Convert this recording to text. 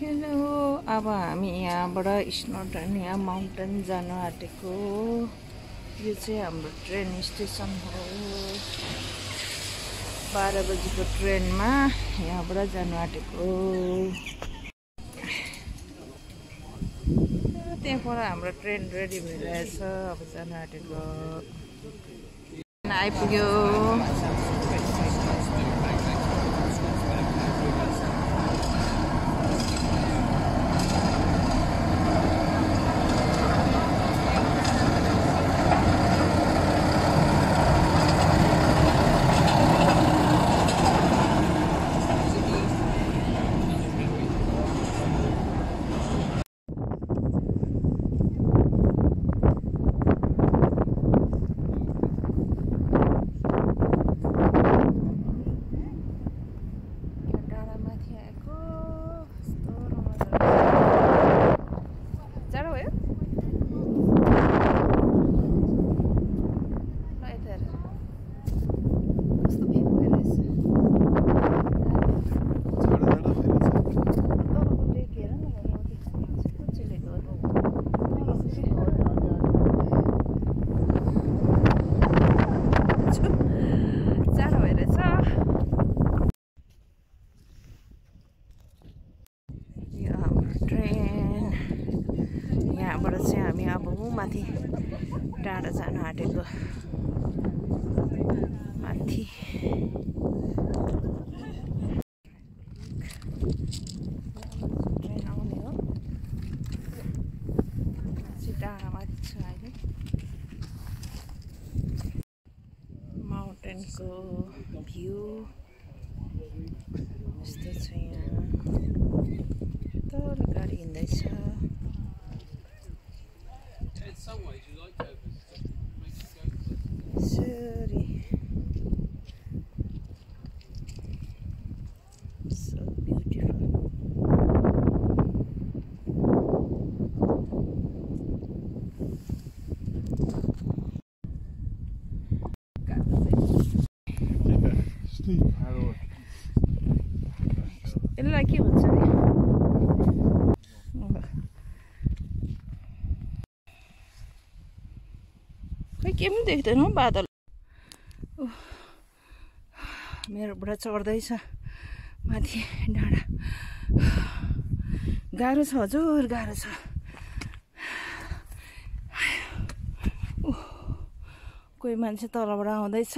Hello अब हामी यहाँबाट स्नोटनिया माउन्टेन जानु आँटेको यो चाहिँ हाम्रो ट्रेन स्टेसन हो। बाह्र बजीको ट्रेनमा यहाँबाट जानु आँटेको त्यहाँबाट हाम्रो ट्रेन रेडी भइरहेछ। अब जानु आँटेको। आइपुग्यो। यहाँबाट चाहिँ हामी अब माथि टाढा जानु आँटेको माथि। माउन्टेनको भ्यू। यस्तो छ यहाँ। तल गाडी हिँड्दैछ। So beautiful. Steve, how do I? Eller like you, खै के पनि देख्दैन हौ बादल। मेरो बुढा चढ्दैछ। माथि डाँडा। गाह्रो छ हजुर गाह्रो छ। कोही मान्छे तलबाट आउँदैछ।